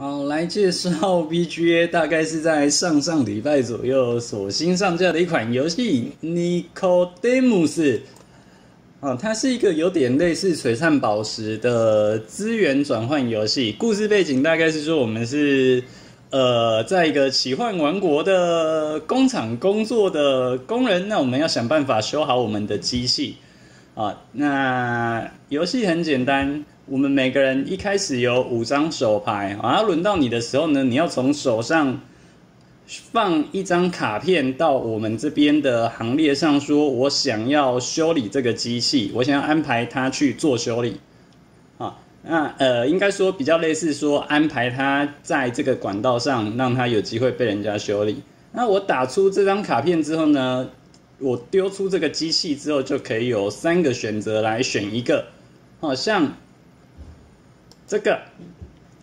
好，来介绍 BGA，大概是在上上礼拜左右所新上架的一款游戏《Nicodemus》。哦，它是一个有点类似璀璨宝石的资源转换游戏。故事背景大概是说，我们是呃，在一个奇幻王国的工厂工作的工人，那我们要想办法修好我们的机器。啊，那游戏很简单。我们每个人一开始有五张手牌，啊，轮到你的时候呢，你要从手上放一张卡片到我们这边的行列上，说我想要修理这个机器，我想要安排它去做修理。啊，那呃，应该说比较类似说安排它在这个管道上，让它有机会被人家修理。那我打出这张卡片之后呢，我丢出这个机器之后，就可以有三个选择来选一个，好像。这个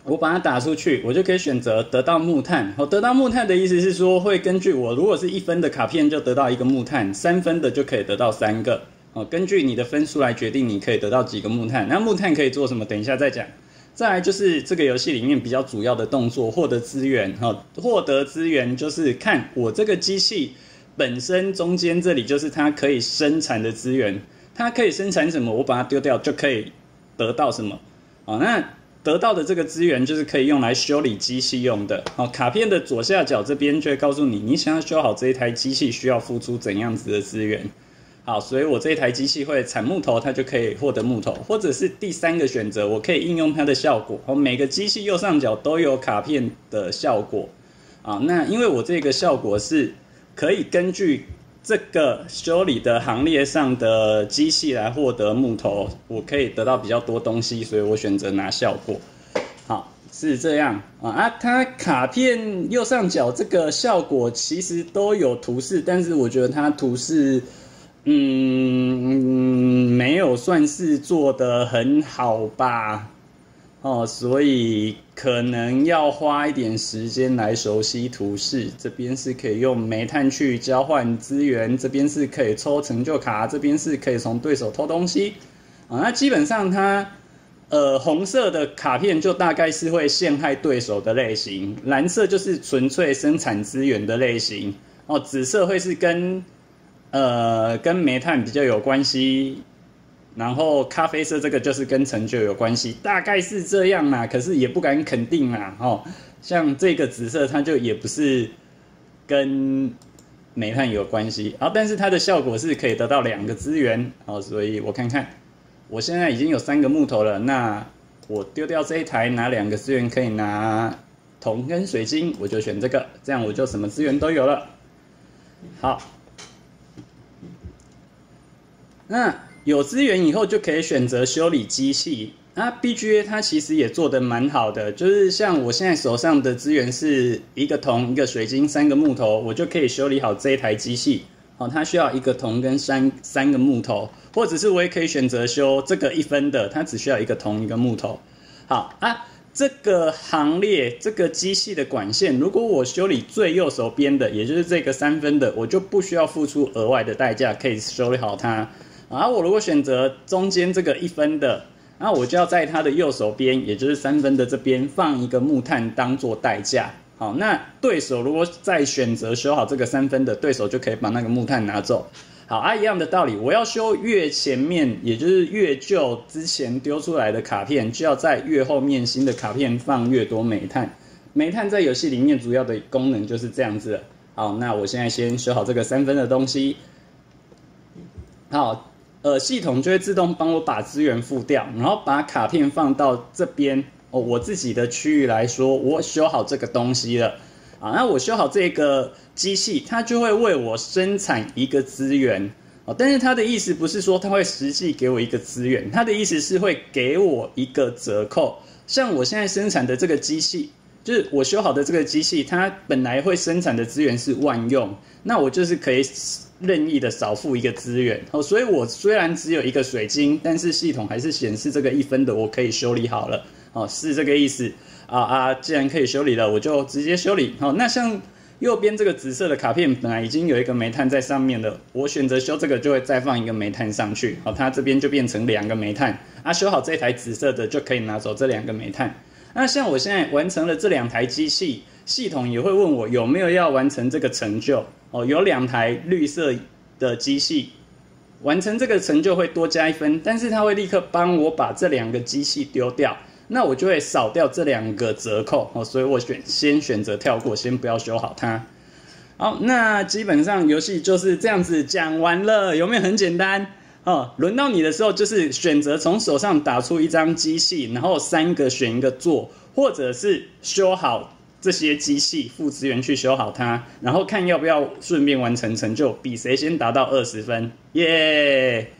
我把它打出去，我就可以选择得到木炭。我得到木炭的意思是说，会根据我如果是一分的卡片就得到一个木炭，三分的就可以得到三个。哦，根据你的分数来决定你可以得到几个木炭。那木炭可以做什么？等一下再讲。再来就是这个游戏里面比较主要的动作，获得资源。哈，获得资源就是看我这个机器本身中间这里就是它可以生产的资源，它可以生产什么，我把它丢掉就可以得到什么。哦，那。得到的这个资源就是可以用来修理机器用的。好，卡片的左下角这边就会告诉你，你想要修好这一台机器需要付出怎样子的资源。好，所以我这一台机器会产木头，它就可以获得木头，或者是第三个选择，我可以应用它的效果。哦，每个机器右上角都有卡片的效果。啊，那因为我这个效果是可以根据。这个修理的行列上的机器来获得木头，我可以得到比较多东西，所以我选择拿效果。好，是这样啊啊！它卡片右上角这个效果其实都有图示，但是我觉得它图示，嗯，没有算是做的很好吧。哦，所以可能要花一点时间来熟悉图示。这边是可以用煤炭去交换资源，这边是可以抽成就卡，这边是可以从对手偷东西。啊，那基本上它，呃，红色的卡片就大概是会陷害对手的类型，蓝色就是纯粹生产资源的类型。哦，紫色会是跟，呃，跟煤炭比较有关系。然后咖啡色这个就是跟成就有关系，大概是这样啦，可是也不敢肯定啦。哦，像这个紫色，它就也不是跟煤炭有关系，啊，但是它的效果是可以得到两个资源，哦，所以我看看，我现在已经有三个木头了，那我丢掉这一台，拿两个资源可以拿铜跟水晶，我就选这个，这样我就什么资源都有了。好，那。有资源以后就可以选择修理机器。那 BGA 它其实也做的蛮好的，就是像我现在手上的资源是一个铜、一个水晶、三个木头，我就可以修理好这一台机器。好，它需要一个铜跟三三个木头，或者是我也可以选择修这个一分的，它只需要一个铜一个木头。好啊，这个行列这个机器的管线，如果我修理最右手边的，也就是这个三分的，我就不需要付出额外的代价，可以修理好它。啊，我如果选择中间这个一分的，那我就要在它的右手边，也就是三分的这边放一个木炭当做代价。好，那对手如果再选择修好这个三分的，对手就可以把那个木炭拿走。好，啊，一样的道理，我要修越前面，也就是越旧之前丢出来的卡片，就要在越后面新的卡片放越多煤炭。煤炭在游戏里面主要的功能就是这样子。好，那我现在先修好这个三分的东西。好。呃，系统就会自动帮我把资源付掉，然后把卡片放到这边。哦，我自己的区域来说，我修好这个东西了。啊，那我修好这个机器，它就会为我生产一个资源。哦，但是它的意思不是说它会实际给我一个资源，它的意思是会给我一个折扣。像我现在生产的这个机器，就是我修好的这个机器，它本来会生产的资源是万用，那我就是可以。任意的少付一个资源哦，所以我虽然只有一个水晶，但是系统还是显示这个一分的我可以修理好了哦，是这个意思啊啊！既然可以修理了，我就直接修理好。那像右边这个紫色的卡片本来已经有一个煤炭在上面了，我选择修这个就会再放一个煤炭上去，好，它这边就变成两个煤炭啊。修好这台紫色的就可以拿走这两个煤炭。那像我现在完成了这两台机器，系统也会问我有没有要完成这个成就哦。有两台绿色的机器完成这个成就会多加一分，但是它会立刻帮我把这两个机器丢掉，那我就会少掉这两个折扣哦。所以我选先选择跳过，先不要修好它。好，那基本上游戏就是这样子讲完了，有没有很简单？哦，轮到你的时候，就是选择从手上打出一张机器，然后三个选一个做，或者是修好这些机器，付资源去修好它，然后看要不要顺便完成成就，比谁先达到二十分，耶！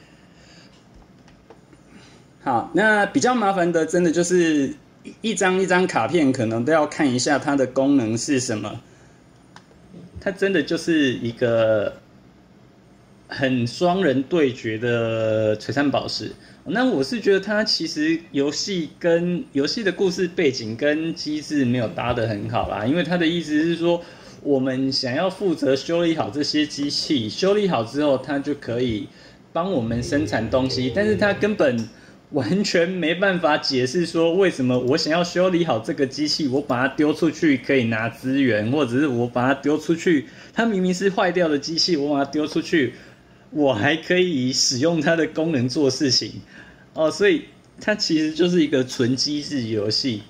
好，那比较麻烦的，真的就是一张一张卡片，可能都要看一下它的功能是什么，它真的就是一个。很双人对决的璀璨宝石，那我是觉得它其实游戏跟游戏的故事背景跟机制没有搭得很好啦，因为它的意思是说，我们想要负责修理好这些机器，修理好之后，它就可以帮我们生产东西，但是它根本完全没办法解释说为什么我想要修理好这个机器，我把它丢出去可以拿资源，或者是我把它丢出去，它明明是坏掉的机器，我把它丢出去。我还可以使用它的功能做事情，哦，所以它其实就是一个纯机制游戏，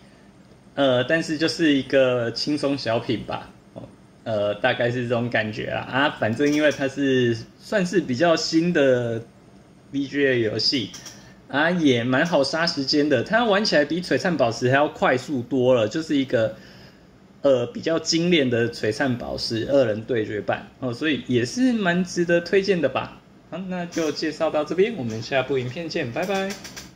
呃，但是就是一个轻松小品吧，哦，呃，大概是这种感觉啦。啊，反正因为它是算是比较新的 BGA 游戏。啊，也蛮好杀时间的，它玩起来比璀璨宝石还要快速多了，就是一个。呃，比较精炼的璀璨宝石二人对决版哦，所以也是蛮值得推荐的吧。好，那就介绍到这边，我们下部影片见，拜拜。